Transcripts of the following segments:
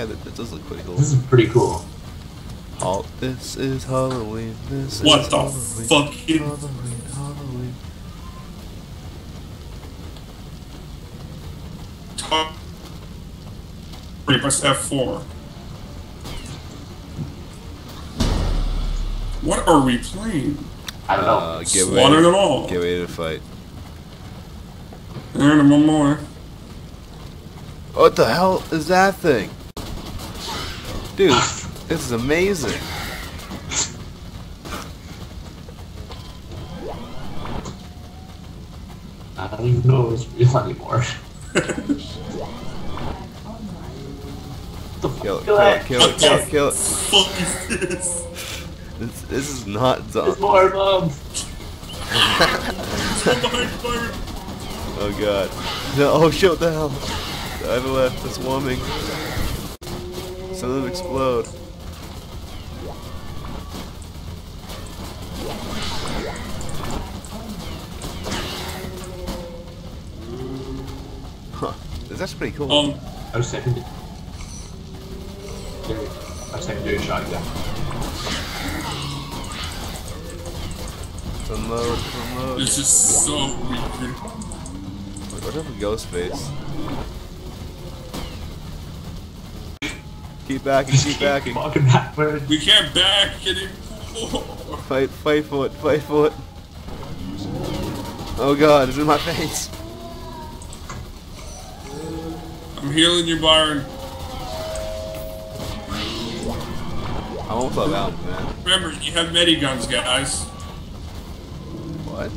Yeah, that, that does look pretty cool. This is pretty cool. Oh, this is Halloween. This What is the Halloween. fucking- Halloween, Halloween. Top. Press F4. What are we playing? I don't know. Uh, get Slaughter ready. them all. Get ready to fight. And one more. What the hell is that thing? Dude, this is amazing. I don't even know if it's real anymore. Kill it, kill it, kill it, kill it, kill it. fuck is this? This, this is not zombie. more of them. Come behind Byron. Oh god. No, oh shit, what the hell? I have left, it's warming. Of them explode. Huh. This is pretty cool. Um, I was second. I was secondary shotgun. Unload, unload. it's just so weird. What if a ghost face? Keep backing, keep backing. Walking backwards. We can't back anymore. Fight, fight for it, fight for it. Oh god, it's in my face. I'm healing you, Byron. I won't play out, man. Remember, you have mediguns, guys. What?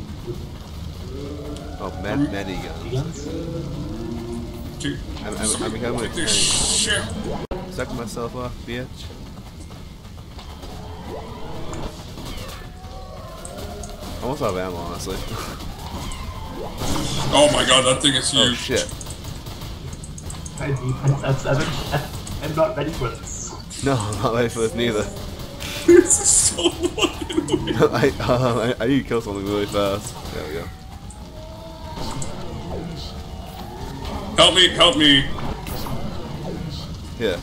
Oh, med many guns. Guns? Dude, I'm, I'm, I'm becoming a Take this shit. Suck myself off, bitch. I almost out of ammo, honestly. Oh my god, that thing is huge. oh shit. My defense at. I'm not ready for this. No, I'm not ready for this neither. this is so fucking weird. I, uh, I, I need to kill something really fast. There we go. Help me, help me. Yeah.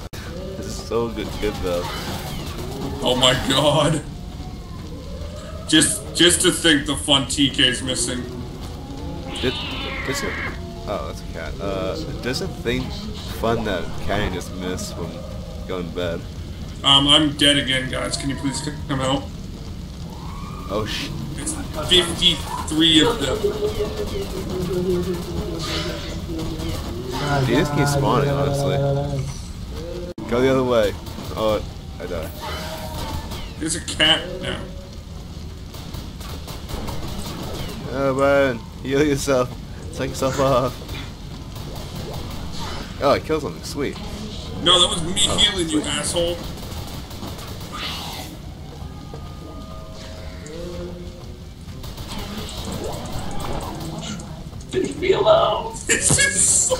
This is so good, good though. Oh my god. Just just to think the fun TK's missing. Did, does it, oh, that's a cat. Uh, does it think fun that Canyon just missed when going to bed? Um, I'm dead again, guys. Can you please come out? Oh sh. It's 53 of them. He just keep spawning, honestly. Go the other way. Oh, I die. There's a cat now. Oh, Brian, heal yourself. Take yourself off. Oh, I killed something. Sweet. No, that was me Oh, healing you, asshole. Leave me alone. This is so.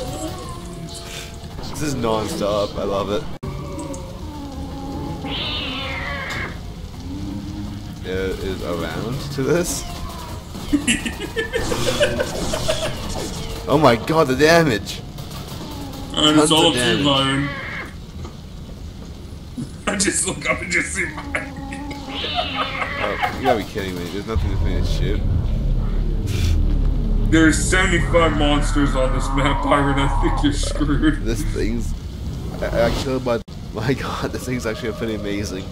This is non-stop. I love it. There is a round to this. oh my god, the damage! And it's Tons all up you, damage. Byron. I just look up and just see Byron. Oh, you gotta be kidding me. There's nothing for me to shoot. There's 75 monsters on this map, Byron. I think you're screwed. This thing's. I, I killed my. My god, this thing's actually pretty amazing.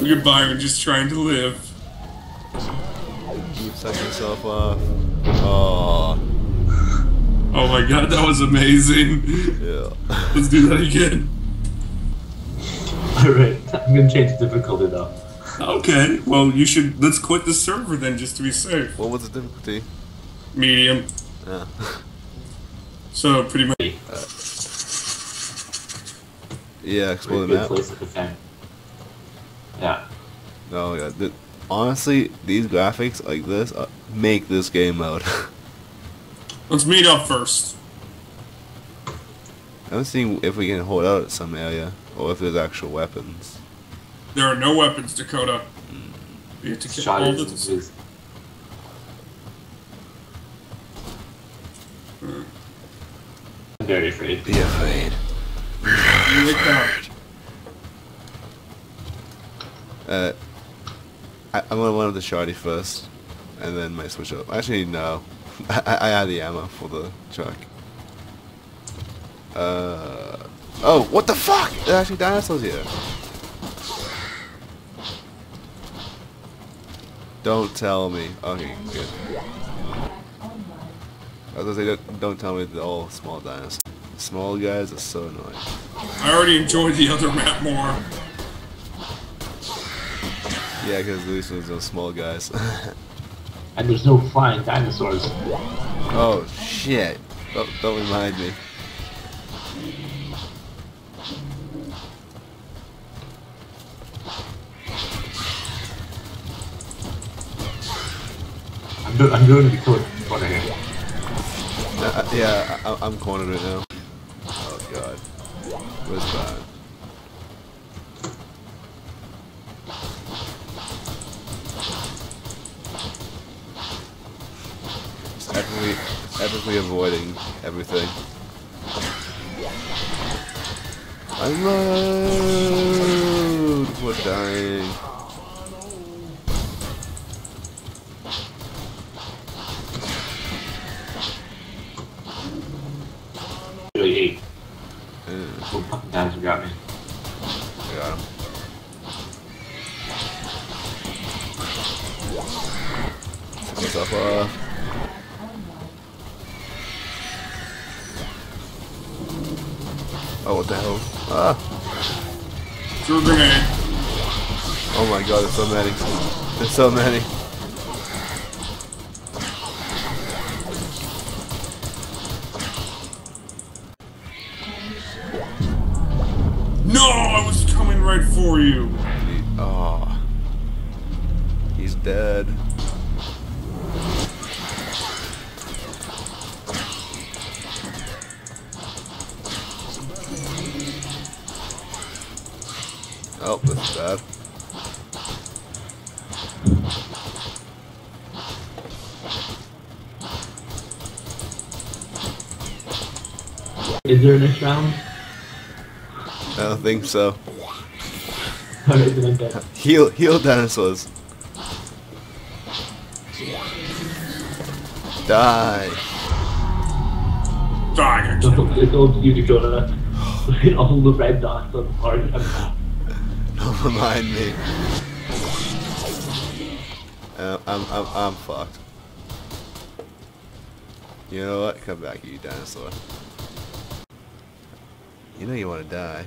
Look at Byron just trying to live. Keep sucking yourself off. Oh, Oh my god, that was amazing. yeah. Let's do that again. Alright, I'm gonna change the difficulty though. Okay, well, you should. Let's quit the server then, just to be safe. What was the difficulty? Medium. Yeah. So, pretty much. yeah, explode the Good map. place to defend. Yeah. No, yeah. th- honestly, these graphics like this uh, make this game mode. Let's meet up first. I'm seeing if we can hold out at some area, or if there's actual weapons. There are no weapons, Dakota. We have to kill Shot all is, the. is very afraid. Be afraid. Here they come. Uh, I, I'm gonna one of the shardy first, and then might switch up. Actually, no. I, I I had the ammo for the truck. Uh. Oh, what the fuck? There's actually dinosaurs here. Don't tell me. Okay, good. I was gonna say, don't, don't tell me they're all small dinosaurs. Small guys are so annoying. I already enjoyed the other map more. Yeah, because at least there's no small guys. And there's no flying dinosaurs. oh, shit. Don't, don't remind me. I'm doing the code corner here. Uh, yeah, I, I'm cornered right now. Oh god. Where's that? Just epically, epically avoiding everything. Unload! We're dying. Set myself off. Oh, what the hell? Ah! Through a grenade. Oh my god, there's so many. There's so many. No, I was coming right for you. Dead. Oh, that's bad. Is there a next round? I don't think so. Alright, then I'm dead. Heal, heal dinosaurs. Die. Die. It's all- It's all you to go to that. All the red dots on the part of the. Don't remind me. Uh, I'm, I'm, I'm fucked. You know what? Come back, you dinosaur. You know you want to die.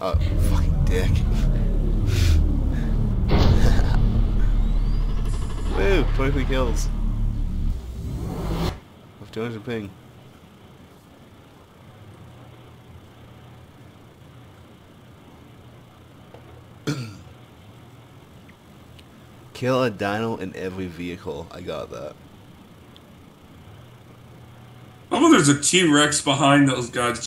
Oh, fucking dick. Woo! 23 kills. With 200 ping. Kill a dino in every vehicle. I got that. Oh, there's a T-Rex behind those guys